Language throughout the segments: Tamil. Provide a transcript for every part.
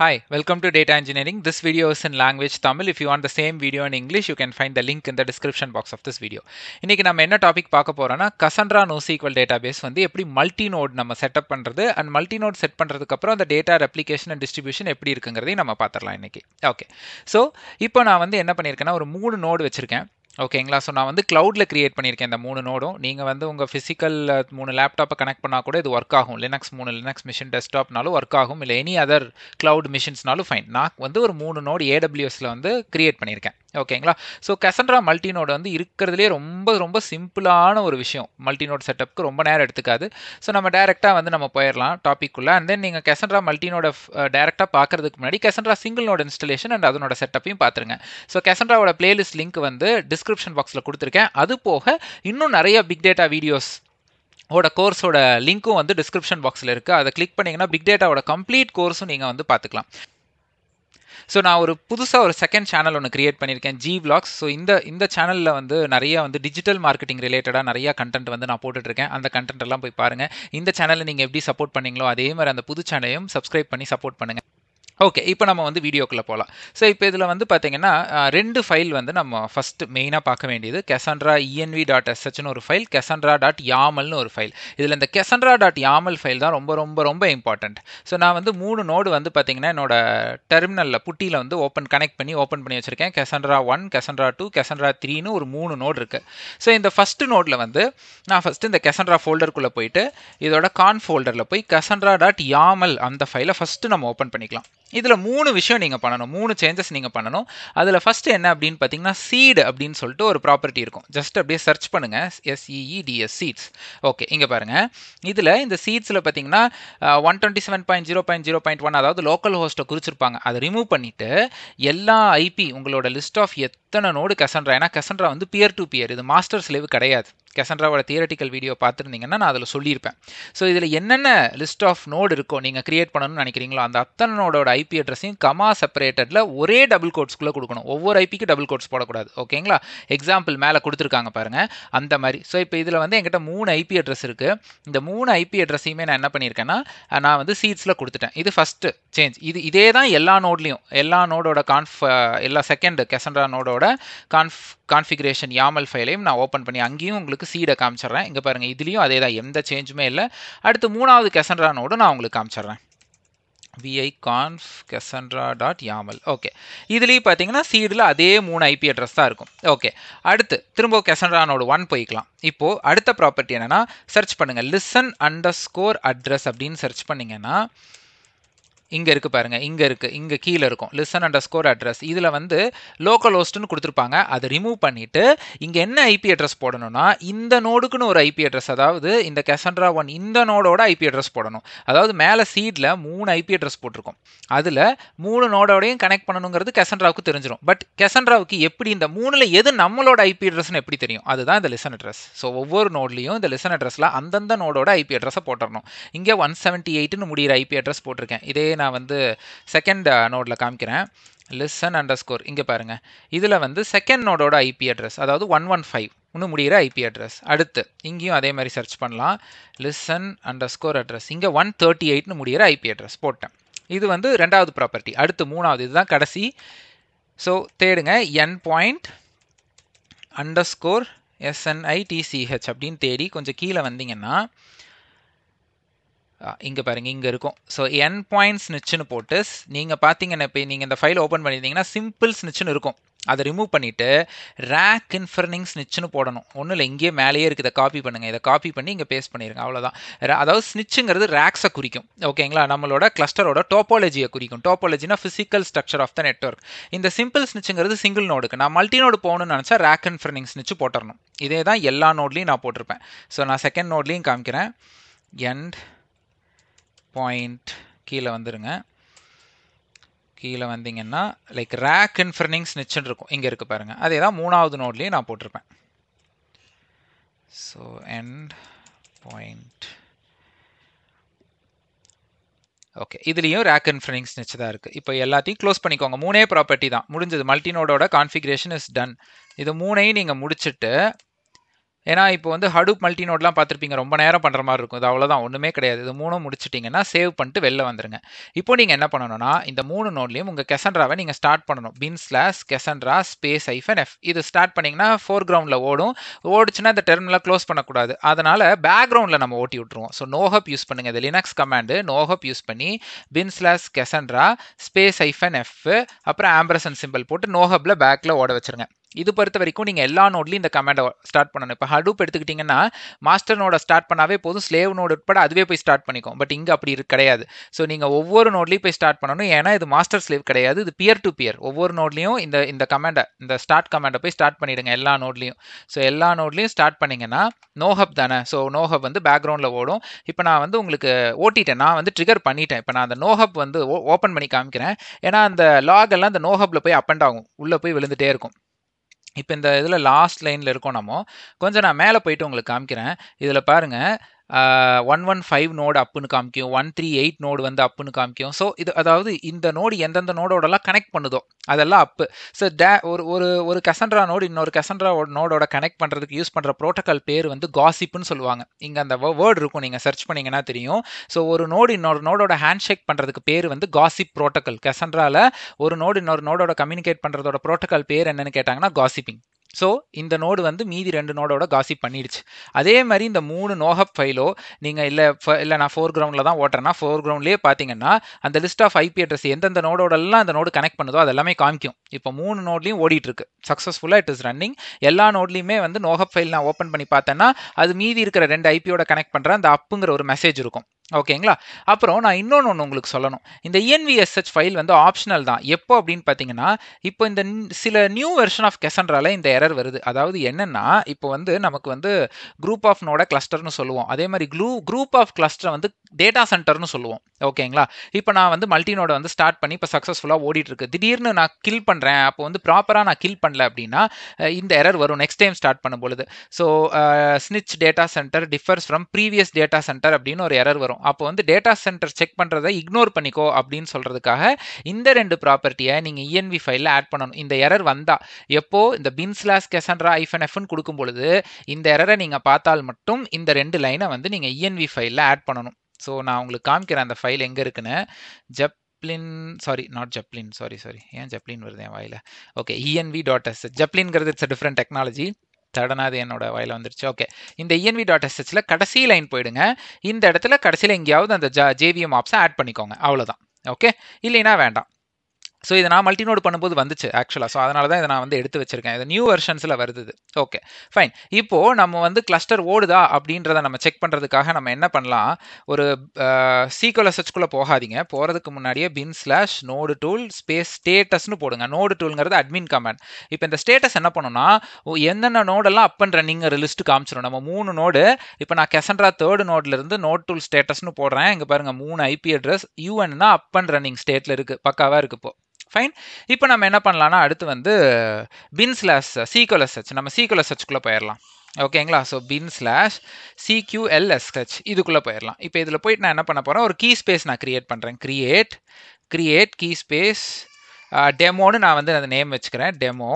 Hi, welcome to Data Engineering. This video is in language Tamil. If you want the same video in English, you can find the link in the description box of this video. இன்னைக்கு நம்ம என்ன டாபிக் பார்க்க போறோம்னா கசன்ட்ரா NoSQL டேட்டாபேஸ் வந்து எப்படி மல்டி நோட் நம்ம செட்டப் பண்றது அண்ட் மல்டி நோட் செட் பண்றதுக்கு அப்புறம் அந்த டேட்டா ரெப்ளிகேஷன் அண்ட் டிஸ்ட்ரிபியூஷன் எப்படி இருக்குங்கிறதையும் நம்ம பார்த்துடலாம் இன்னைக்கு ஓகே ஸோ இப்போ நான் வந்து என்ன பண்ணியிருக்கேன்னா ஒரு மூணு நோடு வச்சிருக்கேன் ஓகேங்களா? ஸோ நான் வந்து க்ளவுடில் க்ரியேட் பண்ணியிருக்கேன் இந்த மூணு நோடும் நீங்கள் வந்து உங்கள் ஃபிசிக்கல் மூணு லேப்டாப்பை கனெக்ட் பண்ணால் கூட இது ஒர்க் ஆகும். லினக்ஸ் மூணு லினக்ஸ் மிஷின் டெஸ்க்டாப்னாலும் ஒர்க் ஆகும். இல்லை எனி அதர் க்ளவுட் மிஷின்ஸ்னாலும் ஃபைன் நான் வந்து ஒரு மூணு நோடு ஏடபிள்யூஎஸில் வந்து க்ரியேட் பண்ணியிருக்கேன். ஓகேங்களா? ஸோ கசன்ட்ரா மல்டி நோடு வந்து இருக்கிறதுலே ரொம்ப ரொம்ப சிம்பிளான ஒரு விஷயம். மல்டி நோட் செட்டப்க்கு ரொம்ப நேரம் எடுத்துக்காது. ஸோ நம்ம டேரெக்டாக வந்து நம்ம போயிடலாம் டாப்பிக்குள்ளே அண்ட் தென் நீங்கள் கெசன்ட்ரா மல்டி நோட டேரெக்டாக பார்க்கறதுக்கு முன்னாடி Cassandra single node installation and அதனோட செட்டப்பையும் பார்த்துருங்க. ஸோ கெசன்ட்ராவோட பிளேலிஸ்ட் லிங்க் வந்து டிஸ்கிரிப்ஷன் பாக்ஸில் கொடுத்துருக்கேன். அது போக இன்னும் நிறைய பிக் டேட்டா வீடியோஸ் ஓட கோர்ஸோட லிங்க்கும் வந்து டிஸ்கிரிப்ஷன் பாக்ஸில் இருக்குது அதை கிளிக் பண்ணிங்கன்னா பிக் டேட்டாவோட கம்ப்ளீட் கோர்ஸும் நீங்கள் வந்து பார்த்துக்கலாம். ஸோ நான் ஒரு புதுசாக ஒரு செகண்ட் சேனல் ஒன்று கிரியேட் பண்ணியிருக்கேன் ஜி விளாக்ஸ் ஸோ இந்த இந்த சேனலில் வந்து நிறைய வந்து டிஜிட்டல் மார்க்கெட்டிங் ரிலேட்டடாக நிறைய கண்டென்ட் வந்து நான் போட்டுட்ருக்கேன். அந்த கண்டென்ட் எல்லாம் போய் பாருங்கள் இந்த சேனலை நீங்கள் எப்படி சப்போர்ட் பண்ணீங்களோ அதே மாதிரி அந்த புது சேனலையும் சப்ஸ்கிரைப் பண்ணி சப்போர்ட் பண்ணுங்கள் ஓகே இப்போ நம்ம வந்து வீடியோக்குள்ளே போகலாம் ஸோ இப்போ இதில் வந்து பார்த்தீங்கன்னா ரெண்டு ஃபைல் வந்து நம்ம ஃபஸ்ட்டு மெயினாக பார்க்க வேண்டியது. கெசன்ட்ரா இஎன்வி டாட் எஸ்ஹெச்னு ஒரு ஃபைல் கெசன்ட்ரா டாட் யாமல்னு ஒரு ஃபைல் இதில் இந்த கெசன்ட்ரா டாட் யாமல் ஃபைல் தான் ரொம்ப ரொம்ப ரொம்ப இம்பார்ட்டண்ட் ஸோ நான் வந்து மூணு நோடு வந்து பார்த்தீங்கன்னா என்னோட டெர்மினலில் புட்டியில் வந்து ஓப்பன் கனெக்ட் பண்ணி ஓப்பன் பண்ணி வச்சுருக்கேன். Cassandra one Cassandra two Cassandra த்ரீன்னு ஒரு மூணு நோடு இருக்குது ஸோ இந்த ஃபஸ்ட்டு நோடில் வந்து நான் ஃபஸ்ட்டு இந்த கெசன்ட்ரா ஃபோல்டருக்குள்ளே போயிட்டு இதோட கான் ஃபோல்டரில் போய் கெசன்ட்ரா டாட் யாமல் அந்த ஃபைலை ஃபஸ்ட்டு நம்ம ஓப்பன் பண்ணிக்கலாம். இதில் மூணு விஷயம் நீங்கள் பண்ணணும். மூணு சேஞ்சஸ் நீங்கள் பண்ணணும். அதில் ஃபஸ்ட்டு என்ன அப்படின்னு பார்த்தீங்கன்னா சீடு அப்படின்னு சொல்லிட்டு ஒரு ப்ராப்பர்ட்டி இருக்கும். ஜஸ்ட் அப்படியே சர்ச் பண்ணுங்கள் எஸ்இஇடிஎஸ் சீட்ஸ் ஓகே இங்கே பாருங்கள் இதில் இந்த சீட்ஸில் பார்த்தீங்கன்னா one twenty seven point zero point zero point one அதாவது லோக்கல் ஹோஸ்ட்டை குறிச்சிருப்பாங்க. அதை ரிமூவ் பண்ணிவிட்டு எல்லா ஐபி உங்களோட லிஸ்ட் ஆஃப் எத்தனை நோடு கசன்ட்ரா ஏன்னா கசன்ட்ரா வந்து பியர் டு பியர் இது மாஸ்டர் ஸ்லேவ் கிடையாது. கெசன்ட்ராவோட தியரட்டிக்கல் வீடியோ பார்த்துருந்தீங்கன்னா நான் அதில் சொல்லியிருப்பேன். ஸோ இதில் என்னென்ன லிஸ்ட் ஆஃப் நோடு இருக்கோ நீங்கள் கிரியேட் பண்ணணும்னு நினைக்கிறீங்களோ அந்த அத்தனை நோடோட ஐபி அட்ரஸையும் கமா செப்பரேட்டடில் ஒரே டபுள் கோட்ஸ்க்குள்ளே கொடுக்கணும். ஒவ்வொரு ஐபிக்கு டபுள் கோட்ஸ் போடக்கூடாது. ஓகேங்களா எக்ஸாம்பிள் மேலே கொடுத்துருக்காங்க பாருங்கள் அந்த மாதிரி. ஸோ இப்போ இதில் வந்து எங்கிட்ட மூணு ஐபி அட்ரஸ் இருக்குது இந்த மூணு ஐபி அட்ரஸையுமே நான் என்ன பண்ணியிருக்கேன்னா நான் வந்து சீட்ஸில் கொடுத்துட்டேன். இது ஃபஸ்ட்டு சேஞ்ச் இது இதே தான் எல்லா நோட்லேயும் எல்லா நோடோட கான்ஃப் எல்லா செகண்ட் கெசன்ட்ரா நோடோட கான்ஃப் கான்ஃபிகரேஷன் யாமல் ஃபைலையும் நான் ஓப்பன் பண்ணி அங்கேயும் உங்களுக்கு சீடை காமிச்சிடுறேன். இங்கே பாருங்கள் இதுலேயும் அதே தான் எந்த சேஞ்சுமே இல்லை. அடுத்து மூணாவது கெசன்ட்ரா நோடு நான் உங்களுக்கு காமிச்சிட்றேன். VI conf Cassandra dot yaml okay இதுலேயும் பார்த்தீங்கன்னா சீடில் அதே மூணு ஐபி அட்ரஸ் தான் இருக்கும். ஓகே அடுத்து திரும்ப கெசன்ட்ரானோட ஒன் போய்க்கலாம். இப்போது அடுத்த ப்ராப்பர்ட்டி என்னென்னா சர்ச் பண்ணுங்கள் லிசன் அண்டர் ஸ்கோர் அட்ரஸ் அப்படின்னு சர்ச் பண்ணிங்கன்னா இங்கே இருக்குது பாருங்கள் இங்கே இருக்குது இங்கே கீழே இருக்கும். லிசன் அண்டர் ஸ்கோர் அட்ரஸ் இதில் வந்து லோக்கல் ஹோஸ்ட்னு கொடுத்துருப்பாங்க. அதை ரிமூவ் பண்ணிவிட்டு இங்கே என்ன ஐபி அட்ரஸ் போடணும்னா இந்த நோடுக்குன்னு ஒரு ஐபி அட்ரஸ் அதாவது இந்த கெசன்ட்ரா ஒன் இந்த நோடோட ஐபி அட்ரஸ் போடணும். அதாவது மேலே சீடில் மூணு ஐபி அட்ரஸ் போட்டிருக்கோம். அதில் மூணு நோடோடையும் கனெக்ட் பண்ணணுங்கிறது கெசன்ட்ராவுக்கு தெரிஞ்சிடும் பட் கெசன்ட்ராவுக்கு எப்படி இந்த மூணில் எது நம்மளோட ஐபி அட்ரஸ்னு எப்படி தெரியும்? அதுதான் இந்த லிசன் அட்ரஸ் ஸோ ஒவ்வொரு நோட்லையும் இந்த லிசன் அட்ரஸில் அந்தந்த நோடோட ஐபி அட்ரஸை போட்டுடணும் இங்கே ஒன் செவன்ட்டி எயிட்னு முடிகிற ஐபி அட்ரஸ் போட்டிருக்கேன். இதே நான் வந்து செகண்ட் நோடில் uh, காமிக்கிறேன். லிசன் அண்டர் ஸ்கோர் இங்கே பாருங்கள் இதில் வந்து செகண்ட் நோடோட ஐபி அட்ரஸ் அதாவது ஒன் ஒன் ஃபைவ் இன்னும் முடிகிற ஐபி அட்ரஸ் அடுத்து இங்கேயும் அதே மாதிரி சர்ச் பண்ணலாம். லிசன் அண்டர் ஸ்கோர் அட்ரஸ் இங்கே ஒன் தேர்ட்டி எயிட்னு முடிகிற ஐபி அட்ரஸ் போட்டேன். இது வந்து ரெண்டாவது ப்ராப்பர்ட்டி அடுத்து மூணாவது. இதுதான் கடைசி. ஸோ தேடுங்க. Endpoint underscore S N I T C H அப்படின்னு தேடி கொஞ்சம் கீழே வந்தீங்கன்னா இங்கே பாருங்கள் இங்கே இருக்கும். ஸோ என் பாயிண்ட்ஸ் நிச்சுன்னு போட்டு நீங்கள் பார்த்தீங்கன்னா இப்போ நீங்கள் இந்த ஃபைல் ஓப்பன் பண்ணியிருந்தீங்கன்னா சிம்பிள்ஸ் நிச்சுன்னு இருக்கும். அதை ரிமூவ் பண்ணிவிட்டு ரேக் இன்ஃபர்னிங் ஸ்னிச்சுன்னு போடணும். ஒன்றும் இல்லை இங்கேயே மேலேயே இருக்குது இதை காப்பி பண்ணுங்கள் இதை காப்பி பண்ணி இங்கே பேஸ்ட் பண்ணிடுங்க அவ்வளோதான் அதாவது ஸ்னிச்சுங்கிறது ரேக்ஸை குறிக்கும். ஓகேங்களா நம்மளோட கிளஸ்டரோட டோப்பாலஜியை குறிக்கும். டோப்பாலஜினா physical structure of the network இந்த சிம்பிள் ஸ்னிச்சுங்கிறது சிங்கிள் நோடுக்கு நான் மல்டி நோடு போகணும்னு நினச்சா ரேக் இன்ஃபர்னிங் ஸ்னிச்சு போட்டுடணும் இதே தான் எல்லா நோட்லேயும் நான் போட்டிருப்பேன். ஸோ நான் செகண்ட் நோட்லேயும் காமிக்கிறேன். எண்ட் பாயிண்ட் கீழே வந்துடுங்க கீழே வந்தீங்கன்னா லைக் ரேக் இன்ஃபர்னிங் ஸ்னிச்சுன்னு இருக்கும். இங்கே இருக்குது பாருங்கள் அதே தான் மூணாவது நோட்லேயும் நான் போட்டிருப்பேன். ஸோ எண்ட் பாயிண்ட் ஓகே இதுலேயும் ரேக் இன்ஃபர்னிங் ஸ்னிச் தான் இருக்குது இப்போ எல்லாத்தையும் க்ளோஸ் பண்ணிக்கோங்க. மூணே ப்ராப்பர்ட்டி தான். முடிஞ்சது. மல்டினோடோட கான்ஃபிகரேஷன் இஸ் டன் இது மூணையும் நீங்கள் முடிச்சுட்டு ஏன்னா இப்போ வந்து ஹடூப் மல்டி நோட்லாம் பார்த்துருப்பீங்க ரொம்ப நேரம் பண்ணுற மாதிரி இருக்கும். இது அவ்வளோதான் ஒன்றுமே கிடையாது. இது மூணும் முடிச்சிட்டிங்கன்னா சேவ் பண்ணிட்டு வெளில வந்துருங்க. இப்போ நீங்கள் என்ன பண்ணணும்னா இந்த மூணு நோட்லையும் உங்கள் கெசன்ட்ராவை நீங்கள் ஸ்டார்ட் பண்ணணும். Bin slash Cassandra space hyphen F இது ஸ்டார்ட் பண்ணிங்கன்னா ஃபோர் கிரவுண்டில் ஓடும். ஓடிச்சுன்னா இந்த டெர்மினலை க்ளோஸ் பண்ணக்கூடாது. அதனால் பேக்ரவுண்டில் நம்ம ஓட்டி விட்ருவோம் ஸோ நோஹப் யூஸ் பண்ணுங்கள் இது லினக்ஸ் கமாண்டு நோஹப் யூஸ் பண்ணி bin slash Cassandra space hyphen F அப்புறம் ஆம்பரசன் சிம்பிள் போட்டு நோஹப்பில் பேக்கில் ஓட வச்சுருங்க. இது பொறுத்த வரைக்கும் நீங்கள் எல்லா நோட்லையும் இந்த கமாண்டை ஸ்டார்ட் பண்ணணும். இப்போ ஹடூப் எடுத்துக்கிட்டிங்கன்னா மாஸ்டர் நோடை ஸ்டார்ட் பண்ணாவே போதும். ஸ்லேவ் நோடு உட்பட அதுவே போய் ஸ்டார்ட் பண்ணிக்கும். பட் இங்கே அப்படி இருக்கு கிடையாது. ஸோ நீங்கள் ஒவ்வொரு நோட்லையும் போய் ஸ்டார்ட் பண்ணணும். ஏன்னா இது மாஸ்டர் ஸ்லேவ் கிடையாது. இது பியர் டு பியர் ஒவ்வொரு நோட்லையும் இந்த இந்த கமாண்டை இந்த ஸ்டார்ட் கமாண்டை போய் ஸ்டார்ட் பண்ணிடுங்க எல்லா நோட்லையும் ஸோ எல்லா நோட்லையும் ஸ்டார்ட் பண்ணிங்கன்னா நோஹப் தானே. ஸோ நோஹப் வந்து பேக்ரவுண்டில் ஓடும். இப்போ நான் வந்து உங்களுக்கு ஓட்டிட்டேன். நான் வந்து ட்ரிகர் பண்ணிட்டேன். இப்போ நான் அந்த நோஹப் வந்து ஓப்பன் பண்ணி காமிக்கிறேன். ஏன்னா அந்த லாக் எல்லாம் அந்த நோஹப்பில் போய் அப் அண்ட் ஆகும் உள்ளே போய் விழுந்துட்டே இருக்கும். இப்போ இந்த இதில் லாஸ்ட் லைனில் இருக்கோம் நம்ம. கொஞ்சம் நான் மேலே போயிட்டு உங்களுக்கு காமிக்கிறேன். இதில் பாருங்கள் ஒன் ஒன் ஃபைவ் நோடு அப்புன்னு காமிக்கும் ஒன் த்ரீ எயிட் நோடு வந்து அப்புன்னு காமிக்கும். ஸோ இது அதாவது இந்த நோடு எந்தெந்த நோடோடலாம் கனெக்ட் பண்ணுதோ அதெல்லாம் அப்பு. ஸோ டே ஒரு ஒரு ஒரு கசன்ட்ரா நோடு இன்னொரு கசன்ட்ரா நோடோட கனெக்ட் பண்ணுறதுக்கு யூஸ் பண்ணுற ப்ரோட்டோக்கால் பேர் வந்து காசிப்புன்னு சொல்லுவாங்க. இங்கே அந்த வேர்டு இருக்கும் நீங்கள் சர்ச் பண்ணிங்கன்னா தெரியும். ஸோ ஒரு நோடு இன்னொரு நோடோட ஹேண்ட் ஷேக் பண்ணுறதுக்கு பேர் வந்து காசிப் ப்ரோட்டோக்கால் கசன்ட்ராவில் ஒரு நோடு இன்னொரு நோடோட கம்யூனிகேட் பண்ணுறதோட ப்ரோட்டோக்கால் பேர் என்னன்னு கேட்டாங்கன்னா காசிப்பிங் ஸோ இந்த நோடு வந்து மீதி ரெண்டு நோடோட காசிப் பண்ணிடுச்சு. அதே மாதிரி இந்த மூணு நோஹப் ஃபைலோ நீங்கள் இல்லை இல்லை நான் ஃபோர் கிரவுண்டில் தான் ஓட்டுறேன்னா ஃபோர் கிரவுண்ட்லேயே பார்த்தீங்கன்னா அந்த லிஸ்ட் ஆஃப் ஐபி அட்ரஸ் எந்தெந்த நோடோடெல்லாம் அந்த நோடு கனெக்ட் பண்ணுதோ அதெல்லாமே காமிக்கும். இப்போ மூணு நோட்லையும் ஓடிட்டு இருக்கு சக்ஸஸ்ஃபுல்லாக இட் இஸ் ரன்னிங் எல்லா நோட்லையுமே வந்து நோஹப் ஃபைல் நான் ஓப்பன் பண்ணி பார்த்தேன்னா அது மீதி இருக்கிற ரெண்டு ஐபியோட கனெக்ட் பண்ணுற அந்த அப்புங்கிற ஒரு மெசேஜ் இருக்கும். ஓகேங்களா அப்புறம் நான் இன்னொன்று ஒன்று உங்களுக்கு சொல்லணும். இந்த இஎன்விஎஸ்ஹெச் ஃபைல் வந்து ஆப்ஷனல் தான். எப்போ அப்படின்னு பார்த்தீங்கன்னா இப்போ இந்த சில நியூ வெர்ஷன் ஆஃப் கெசன்ட்ரால இந்த எரர் வருது. அதாவது என்னென்னா இப்போ வந்து நமக்கு வந்து குரூப் ஆஃப் நோட கிளஸ்டர்னு சொல்லுவோம். அதே மாதிரி க்ளூ குரூப் ஆஃப் கிளஸ்டர் வந்து டேட்டா சென்டர்னு சொல்லுவோம். ஓகேங்களா இப்போ நான் வந்து மல்டினோட வந்து ஸ்டார்ட் பண்ணி இப்போ சக்ஸஸ்ஃபுல்லாக ஓடிட்டு இருக்கு திடீர்னு நான் கில் பண்ண பண்ணுறேன் அப்போ வந்து ப்ராப்பராக நான் கில் பண்ணல அப்படின்னா இந்த எரர் வரும் நெக்ஸ்ட் டைம் ஸ்டார்ட் பண்ணும் பொழுது so snitch data center differs from previous data center அப்படின்னு ஒரு எரர் வரும். அப்போ வந்து டேட்டா சென்டர் செக் பண்ணுறதை இக்னோர் பண்ணிக்கோ அப்படின்னு சொல்கிறதுக்காக இந்த ரெண்டு ப்ராப்பர்ட்டியை நீங்கள் இஎன்வி ஃபைலில் ஆட் பண்ணணும். இந்த எரர் வந்தால் எப்போ இந்த பின் ஸ்லாஸ் கெசன்ட்ரா ஐஃபன் எஃப்னு கொடுக்கும் பொழுது இந்த எரரை நீங்கள் பார்த்தால் மட்டும் இந்த ரெண்டு லைனை வந்து நீங்கள் இஎன்வி ஃபைலில் ஆட் பண்ணணும். ஸோ நான் உங்களுக்கு காமிக்கிறேன் அந்த ஃபைல் எங்கே இருக்குன்னு. Zeppelin sorry not Zeppelin sorry sorry ஏன் ஜப்ளின் வருது என் வாயில்? ஓகே இஎன்வி டாட் எஸ் ஜப்ளின்ங்கிறது இட்ஸ் டிஃப்ரெண்ட் டெக்னாலஜி சடனாக அது என்னோட வாயில் வந்துருச்சு. ஓகே இந்த இஎன்வி டாட் எஸ்ஹெச்சில் கடைசி லைன் போயிடுங்க. இந்த இடத்துல கடைசியில் எங்கேயாவது அந்த ஜ ஜேவிஎம் ஆப்ஸை ஆட் பண்ணிக்கோங்க. அவ்வளோதான் ஓகே இல்லைன்னா வேண்டாம். ஸோ இதை நான் மல்டினோட் பண்ணும்போது வந்துச்சு ஆக்சுவலாக ஸோ அதனால தான் இதை நான் வந்து எடுத்து வச்சிருக்கேன். இது நியூ வெர்ஷன்ஸில் வருது ஓகே ஃபைன் இப்போது நம்ம வந்து கிளஸ்டர் ஓடுதா அப்படின்றத நம்ம செக் பண்ணுறதுக்காக நம்ம என்ன பண்ணலாம்? ஒரு சீக்கிரம் சர்ச்குள்ளே போகாதீங்க. போகிறதுக்கு முன்னாடியே bin slash node tool space ஸ்டேட்டஸ்னு போடுங்க. நோடு டூல்ங்கிறது அட்மின் கமெண்ட் இப்போ இந்த ஸ்டேட்டஸ் என்ன பண்ணணும்னா என்னென்ன நோடெல்லாம் அப் அண்ட் ரன்னிங்கிற லிஸ்ட்டு காமிச்சிடும் நம்ம மூணு நோடு இப்போ நான் கெசன்ட்ரா தேர்டு நோட்லேருந்து நோட் டூல் ஸ்டேட்டஸ்னு போடுறேன். இங்கே பாருங்கள் மூணு ஐபி அட்ரஸ் யூஎன்னா அப் அண்ட் ரன்னிங் ஸ்டேட்டில் இருக்குது பக்காவாக இருக்குது இப்போ. ஃபைன் இப்போ நம்ம என்ன பண்ணலாம்னா அடுத்து வந்து பின் ஸ்லாஷ் சீக்வலஸ் நம்ம சீக்குவலஸ் சர்ச்குள்ளே போயிடலாம் ஓகேங்களா? ஸோ பின் ஸ்லாஷ் சிக்யூஎல்எஸ்ஹெச் இதுக்குள்ளே போயிடலாம் இப்போ இதில் போயிட்டு நான் என்ன பண்ண போகிறேன் ஒரு கீ ஸ்பேஸ் நான் க்ரியேட் பண்ணுறேன் க்ரியேட் க்ரியேட் கீ ஸ்பேஸ் டெமோன்னு நான் வந்து அந்த நேம் வச்சுக்கிறேன். டெமோ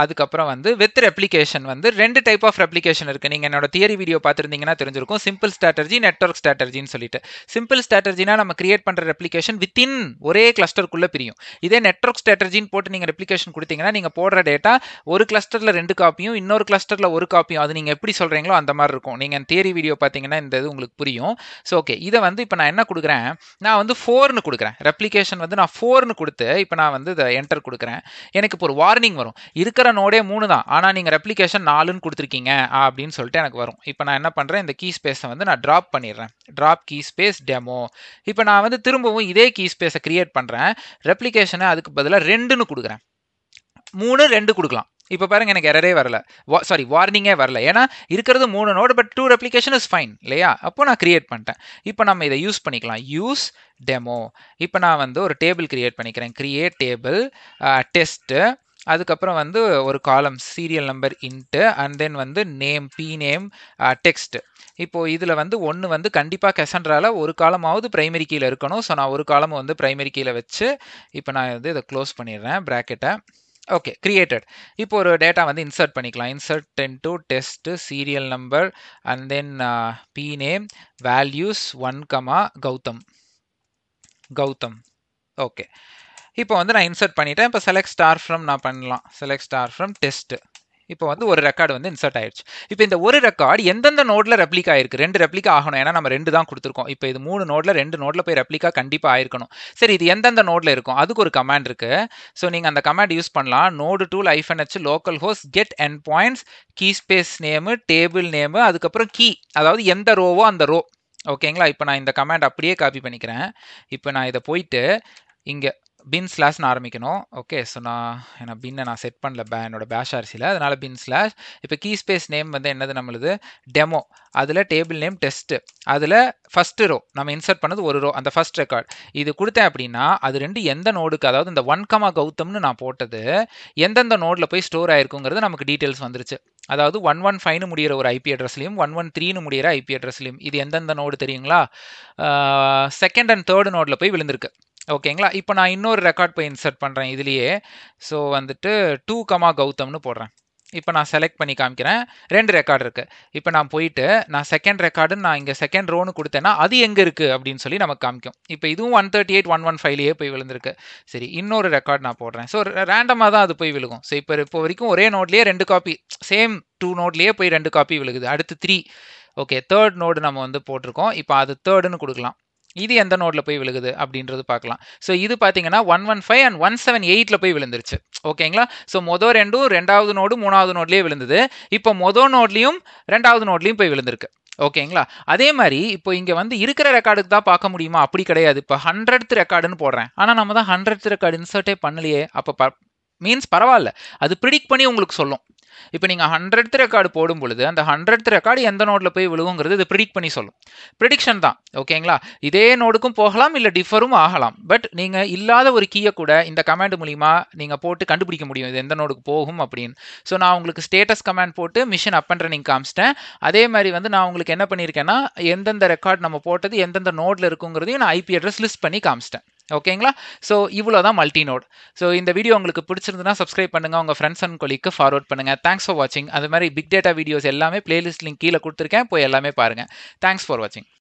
அதுக்கப்புறம் வந்து வித் ரெப்ளிகேஷன் வந்து ரெண்டு டைப் ஆஃப் ரெப்ளிகேஷன் இருக்குது நீங்கள் என்னோட தியரி வீடியோ பார்த்துருந்தீங்கன்னா தெரிஞ்சிருக்கும். சிம்பிள் ஸ்ட்ராட்டஜி நெட்ஒர்க் ஸ்ட்ராட்டஜின்னு சொல்லிட்டு. சிம்பிள் ஸ்ட்ராட்டஜினா நம்ம கிரியேட் பண்ணுற ரெப்ளிகேஷன் வித்தின் ஒரே கிளஸ்டருக்குள்ளே பிரியும். இதே நெட்ஒர்க் ஸ்ட்ராட்டஜின்னு போட்டு நீங்கள் ரெப்ளிகேஷன் கொடுத்தீங்கன்னா நீங்கள் போடுற டேட்டா ஒரு கிளஸ்டரில் ரெண்டு காப்பியும் இன்னொரு கிளஸ்டரில் ஒரு காப்பியும் அது நீங்கள் எப்படி சொல்கிறீங்களோ அந்த மாதிரி இருக்கும். நீங்கள் தியரி வீடியோ பார்த்தீங்கன்னா இந்த இது உங்களுக்கு புரியும். ஸோ ஓகே இதை வந்து இப்போ நான் என்ன கொடுக்குறேன்? நான் வந்து ஃபோர்னு கொடுக்குறேன். ரெப்ளிகேஷன் வந்து நான் ஃபோர்னு கொடுத்து இப்போ நான் வந்து இதை என்டர் கொடுக்குறேன். எனக்கு இப்போ ஒரு வார்னிங் வரும். இருக்கிற நோடே மூணு தான். ஆனால் நீங்கள் ரெப்ளிகேஷன் நாலுன்னு கொடுத்துருக்கீங்க அப்படின்னு சொல்லிட்டு எனக்கு வரும். இப்போ நான் என்ன பண்ணுறேன் இந்த கீ ஸ்பேஸை வந்து நான் ட்ராப் பண்ணிடுறேன். ட்ராப் கீ ஸ்பேஸ் டெமோ இப்போ நான் வந்து திரும்பவும் இதே கீ ஸ்பேஸை கிரியேட் பண்ணுறேன் ரெப்ளிகேஷனை அதுக்கு பதிலாக ரெண்டுன்னு கொடுக்குறேன். மூணு ரெண்டு கொடுக்கலாம். இப்போ பாருங்க எனக்கு எரரே வரல. சாரி வார்னிங்கே வரல. ஏன்னா இருக்கிறது மூணு node but two replication is fine இல்லையா? அப்போ நான் கிரியேட் பண்ணிட்டேன். இப்போ நம்ம இதை யூஸ் பண்ணிக்கலாம். யூஸ் டெமோ இப்போ நான் வந்து ஒரு டேபிள் கிரியேட் பண்ணிக்கிறேன். கிரியேட் டேபிள் டெஸ்ட்டு அதுக்கப்புறம் வந்து ஒரு column serial number int and then வந்து நேம் பி நேம் டெக்ஸ்ட் இப்போது இதில் வந்து ஒன்று வந்து கண்டிப்பாக கெசன்ட்ரால ஒரு காலமாவது ப்ரைமரி கீழே இருக்கணும். ஸோ நான் ஒரு காலம் வந்து ப்ரைமரி கீழே வச்சு இப்போ நான் வந்து இதை க்ளோஸ் பண்ணிடுறேன் ப்ராக்கெட்டை ஓகே கிரியேட்டட் இப்போ ஒரு டேட்டா வந்து இன்சர்ட் பண்ணிக்கலாம். Insert into test serial number and then P name values one comma Gautham. Gautham. Okay இப்போ வந்து நான் இன்சர்ட் பண்ணிட்டேன். இப்போ செலக்ட் ஸ்டார் ஃப்ரம் நான் பண்ணலாம். செலக்ட் ஸ்டார் ஃப்ரம் டெஸ்ட் இப்போ வந்து ஒரு ரெக்கார்டு வந்து இன்சர்ட் ஆயிடுச்சு இப்போ இந்த ஒரு ரெக்கார்டு எந்தெந்த நோட்ல ரெப்ளிக் ஆயிருக்கு? ரெண்டு ரெப்ளிகா ஆகணும். ஏன்னா நம்ம ரெண்டு தான் கொடுத்துருக்கோம். இப்போ இது மூணு நோட்ல ரெண்டு நோட்ல போய் ரெப்ளிக்கா கண்டிப்பாக ஆயிருக்கணும். சரி இது எந்தெந்த நோட்ல இருக்கும்? அதுக்கு ஒரு கமாண்ட் இருக்கு. ஸோ நீங்கள் அந்த கமாண்ட் யூஸ் பண்ணலாம். Node tool hyphen H local host get end points key space name table name அதுக்கப்புறம் கீ அதாவது எந்த ரோவோ அந்த ரோ ஓகேங்களா இப்போ நான் இந்த கமாண்ட் அப்படியே காப்பி பண்ணிக்கிறேன். இப்போ நான் இதை போயிட்டு இங்கே பின் ஸ்லாஷ்னு ஆரம்பிக்கணும். ஓகே ஸோ நான் ஏன்னா பின்னை நான் செட் பண்ணல பே என்னோட பேஷ் ஆர்சியில் அதனால் பின் ஸ்லாஷ் இப்போ கீ ஸ்பேஸ் நேம் வந்து என்னது நம்மளுது? டெமோ அதில் டேபிள் நேம் டெஸ்ட்டு அதில் ஃபஸ்ட்டு ரோ நம்ம இன்சர்ட் பண்ணது ஒரு ரோ அந்த ஃபஸ்ட் ரெக்கார்ட் இது கொடுத்தேன் அப்படின்னா அது ரெண்டு எந்த நோடுக்கு அதாவது இந்த ஒன் கமா கௌதம்னு நான் போட்டது எந்தெந்த நோடில் போய் ஸ்டோர் ஆயிருக்குங்கிறது நமக்கு டீட்டெயில்ஸ் வந்துருச்சு. அதாவது ஒன் ஒன் ஃபைவ்னு முடிகிற ஒரு ஐபி அட்ரஸ்லையும் ஒன் ஒன் த்ரீனு முடிகிற ஐபி அட்ரஸ்லையும் இது எந்தெந்த நோடு தெரியுங்களா? செகண்ட் அண்ட் தேர்டு நோடில் போய் விழுந்திருக்கு. ஓகேங்களா? இப்போ நான் இன்னொரு ரெக்கார்ட் போய் இன்சர்ட் பண்ணுறேன் இதுலேயே. ஸோ வந்துட்டு டூ கமா கௌதம்னு போடுறேன். இப்போ நான் செலக்ட் பண்ணி காமிக்கிறேன். ரெண்டு ரெக்கார்டு இருக்குது இப்போ நான் போயிட்டு நான் செகண்ட் ரெக்கார்டுன்னு நான் இங்கே செகண்ட் ரோனு கொடுத்தேன்னா அது எங்கே இருக்குது அப்படின்னு சொல்லி நமக்கு காமிக்கும். இப்போ இதுவும் one thirty eight one one ஃபைவ்லேயே போய் விழுந்திருக்கு. சரி இன்னொரு ரெக்கார்ட் நான் போடுறேன். ஸோ ரேண்டமாக தான் அது போய் விழுகும். ஸோ இப்போ இப்போ வரைக்கும் ஒரே நோட்லேயே ரெண்டு காப்பி சேம் டூ நோட்லேயே போய் ரெண்டு காப்பி விழுகுது. அடுத்து த்ரீ ஓகே தேர்ட் நோடு நம்ம வந்து போட்டிருக்கோம். இப்போ அது தேர்டுன்னு கொடுக்கலாம். இது எந்த நோடில் போய் விழுகுது அப்படின்றது பார்க்கலாம். ஸோ இது பார்த்தீங்கன்னா one one five and one seven எயிட்டில் போய் விழுந்துருச்சு. ஓகேங்களா? ஸோ மொதல் ரெண்டும் ரெண்டாவது நோடு மூணாவது நோட்லேயே விழுந்தது. இப்போ மொதல் நோட்லேயும் ரெண்டாவது நோட்லையும் போய் விழுந்திருக்கு. ஓகேங்களா? அதே மாதிரி இப்போ இங்கே வந்து இருக்கிற ரெக்கார்டுக்கு தான் பார்க்க முடியுமா? அப்படி கிடையாது. இப்போ ஹண்ட்ரட் ரெக்கார்டுன்னு போடுறேன். ஆனால் நம்ம தான் ஹண்ட்ரட் ரெக்கார்டு இன்சர்ட்டே பண்ணலையே. அப்போ மீன்ஸ் பரவாயில்ல. அது ப்ரிடிக்ட் பண்ணி உங்களுக்கு சொல்லும். இப்போ நீங்கள் ஹண்ட்ரட் ரெக்கார்டு போடும் பொழுது அந்த ஹண்ட்ரட் ரெக்கார்டு எந்த நோட்டில் போய் விழுவுங்கிறது இது ப்ரிடிக்ட் பண்ணி சொல்லும். ப்ரிடிக்ஷன் தான் ஓகேங்களா இதே நோடுக்கும் போகலாம் இல்லை டிஃபரும் ஆகலாம். பட் நீங்கள் இல்லாத ஒரு கீயை கூட இந்த கமாண்ட் மூலிமா நீங்கள் போட்டு கண்டுபிடிக்க முடியும் இது எந்த நோடுக்கு போகும் அப்படின்னு. ஸோ நான் உங்களுக்கு ஸ்டேட்டஸ் கமாண்ட் போட்டு மிஷின் அப் அண்ட் ரன்னிங் காமிச்சிட்டேன். அதே மாதிரி வந்து நான் உங்களுக்கு என்ன பண்ணியிருக்கேன்னா எந்தெந்த ரெக்கார்ட் நம்ம போட்டது எந்தெந்த நோட்டில் இருக்குங்கிறதையும் நான் ஐபி அட்ரஸ் லிஸ்ட் பண்ணி காமிச்சிட்டேன். ஓகேங்களா? ஸோ இவ்வளோ தான் மல்டி நோட் ஸோ இந்த வீடியோ உங்களுக்கு பிடிச்சிருந்துன்னா சப்ஸ்கிரைப் பண்ணுங்கள் உங்கள் ஃப்ரெண்ட்ஸ் அண்ட் கொலிக்கு ஃபார்வர்ட் பண்ணுங்கள் தேங்க்ஸ் ஃபார் வாட்சிங் அது மாதிரி பிக் டேட்டா வீடியோஸ் எல்லாமே பிளேலிஸ்ட் லிங்க் கீழே கொடுத்துருக்கேன். போய் எல்லாமே பாருங்கள் தேங்க்ஸ் ஃபார் வாட்சிங்